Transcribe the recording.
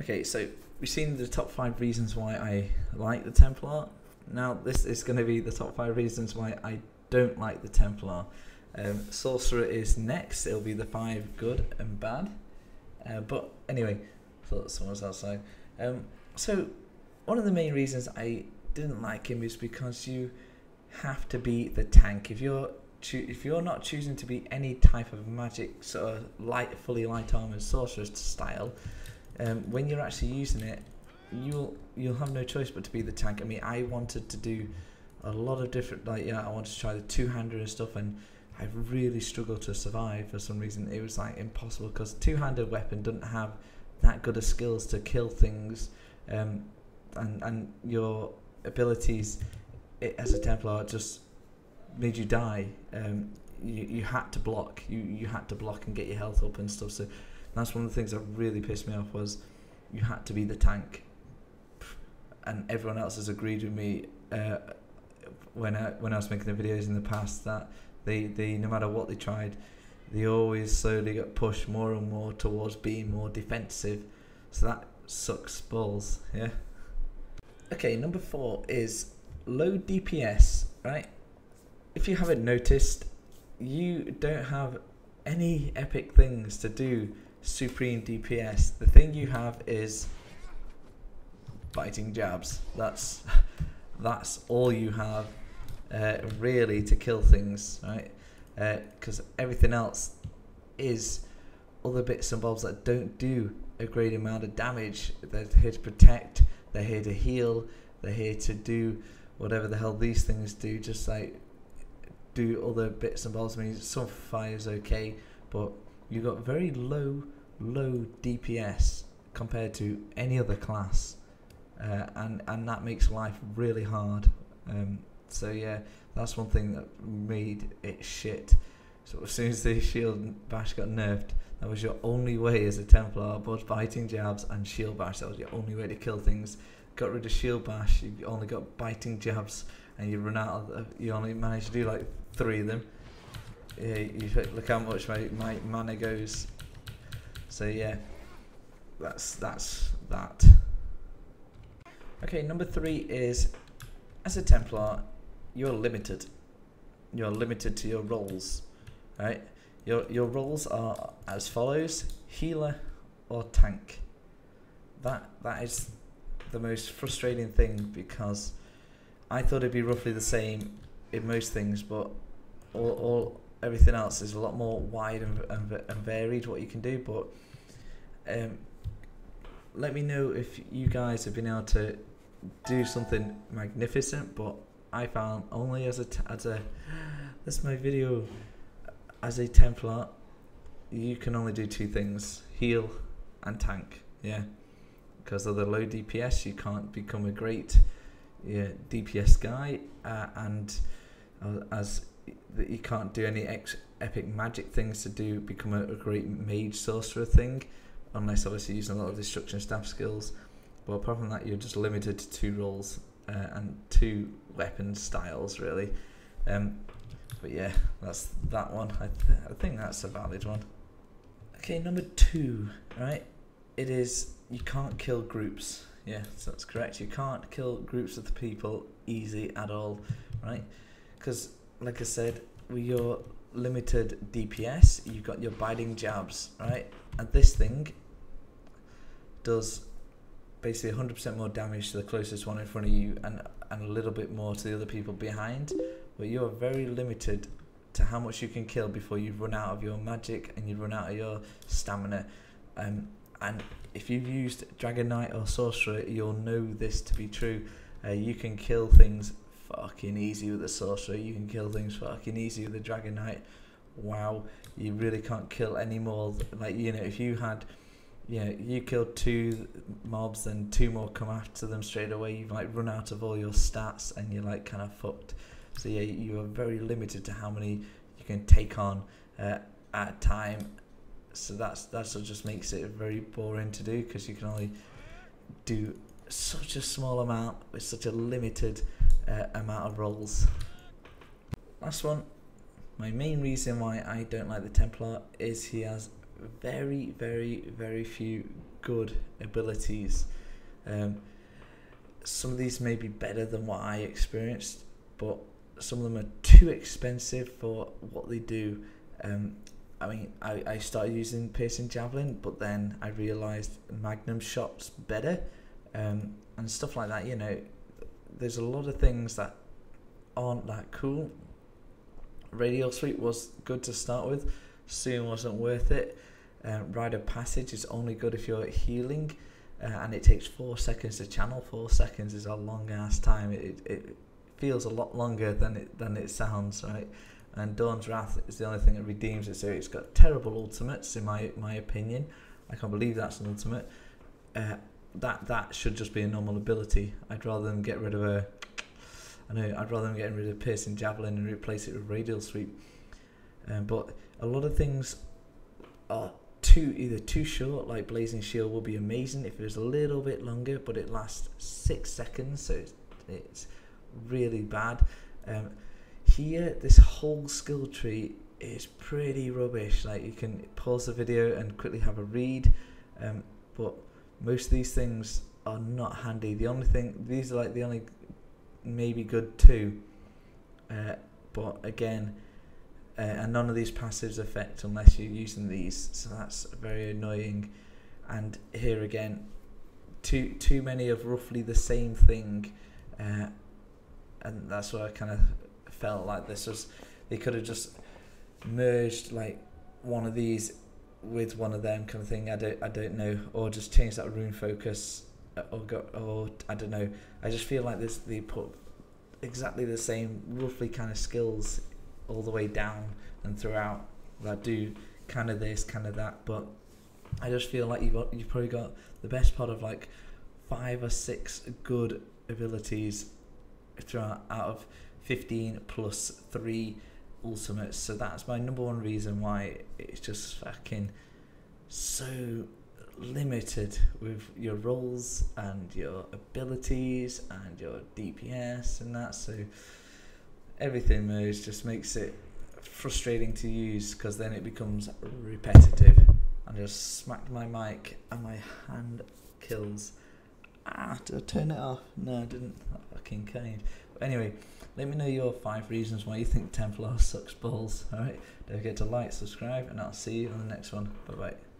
Okay, so we've seen the top five reasons why I like the Templar. Now this is going to be the top five reasons why I don't like the Templar. Um, Sorcerer is next. It'll be the five good and bad. Uh, but anyway, thought someone was outside. Um, so one of the main reasons I didn't like him is because you have to be the tank. If you're if you're not choosing to be any type of magic sort of light, fully light armored sorcerer style, um, when you're actually using it, you'll you'll have no choice but to be the tank. I mean, I wanted to do a lot of different like yeah, I wanted to try the two hander and stuff, and I really struggled to survive for some reason. It was like impossible because two handed weapon doesn't have that good of skills to kill things, um, and and your abilities it, as a Templar just made you die. Um, you you had to block. You you had to block and get your health up and stuff. So that's one of the things that really pissed me off was you had to be the tank, and everyone else has agreed with me uh, when I when I was making the videos in the past that they they no matter what they tried, they always slowly got pushed more and more towards being more defensive. So that sucks balls. Yeah. Okay, number four is low DPS. Right. If you haven't noticed, you don't have any epic things to do supreme DPS. The thing you have is biting jabs. That's that's all you have uh, really to kill things, right? Because uh, everything else is other bits and bobs that don't do a great amount of damage. They're here to protect. They're here to heal. They're here to do whatever the hell these things do. Just like do other bits and bobs. I mean, some fire is okay, but you've got very low, low DPS compared to any other class, uh, and and that makes life really hard. Um, so yeah, that's one thing that made it shit. So as soon as the shield bash got nerfed, that was your only way as a Templar, both biting jabs and shield bash. That was your only way to kill things. Got rid of shield bash, you only got biting jabs, and you run out of. You only managed to do like three of them. Yeah, you look how much my, my mana goes. So yeah, that's that's that. Okay, number three is as a Templar, you're limited. You're limited to your roles, right? Your your roles are as follows: healer or tank. That that is the most frustrating thing because I thought it'd be roughly the same in most things, but all, all everything else is a lot more wide and, and, and varied what you can do. But um, let me know if you guys have been able to do something magnificent. But I found only as a as a this my video as a Templar, you can only do two things: heal and tank. Yeah, because of the low DPS, you can't become a great yeah, DPS guy, uh, and uh, as that you can't do any ex- epic magic things to do become a, a, great mage sorcerer thing, unless obviously using a lot of destruction staff skills. But apart from that, you're just limited to two roles uh, and two weapon styles really. Um, but yeah, that's that one. I, th- I think that's a valid one. Okay, number two, right? It is you can't kill groups. Yeah, so that's correct. You can't kill groups of people easy at all, right? Because like I said, with your limited DPS, you've got your biting jabs, right? And this thing does basically 100% more damage to the closest one in front of you and, and a little bit more to the other people behind. But you're very limited to how much you can kill before you run out of your magic and you run out of your stamina. Um, and if you've used Dragon Knight or Sorcerer, you'll know this to be true. Uh, you can kill things fucking easy with the sorcerer. You can kill things fucking easy with the dragon knight. Wow, you really can't kill any more. Like you know, if you had, you know, you killed two mobs, and two more come after them straight away. You've like run out of all your stats, and you're like kind of fucked. So yeah, you are very limited to how many you can take on uh, at a time. So that's that's what just makes it very boring to do because you can only do such a small amount with such a limited uh, amount of roles. Last one. My main reason why I don't like the Templar is he has very, very, very few good abilities. Um, some of these may be better than what I experienced, but some of them are too expensive for what they do. Um, I mean, I, I started using piercing javelin, but then I realised magnum shots better, um, and stuff like that. You know, there's a lot of things that aren't that cool. Radial sweep was good to start with. Soon wasn't worth it. Um, Rite of Passage is only good if you're healing, uh, and it takes four seconds to channel. Four seconds is a long ass time. It, it feels a lot longer than it than it sounds, right? And Dawn's Wrath is the only thing that redeems it. So it's got terrible ultimates, in my my opinion. I can't believe that's an ultimate. Uh, that that should just be a normal ability. I'd rather them get rid of a. I know I'd rather them getting rid of piercing javelin and replace it with radial sweep. Um, but a lot of things are too either too short, like blazing shield will be amazing if it was a little bit longer, but it lasts six seconds, so it's, it's really bad. Um, here, this whole skill tree is pretty rubbish. Like you can pause the video and quickly have a read, um, but most of these things are not handy. The only thing these are like the only maybe good two, uh, but again, uh, and none of these passives affect unless you're using these. So that's very annoying. And here again, too too many of roughly the same thing, uh, and that's why I kind of felt like this was they could have just merged like one of these with one of them kind of thing. I don't I don't know, or just change that rune focus, uh, or go or I don't know. I just feel like this they put exactly the same roughly kind of skills all the way down and throughout that do kind of this, kind of that. But I just feel like you've you've probably got the best part of like five or six good abilities throughout out of 15 plus 3 ultimates. So that's my number one reason why it's just fucking so limited with your roles and your abilities and your DPS and that. So everything merged just makes it frustrating to use because then it becomes repetitive. I just smacked my mic and my hand kills. Ah, did I turn it off? No, I didn't. That fucking kind. But anyway, let me know your five reasons why you think Templar sucks balls. Alright, don't forget to like, subscribe, and I'll see you on the next one. Bye bye.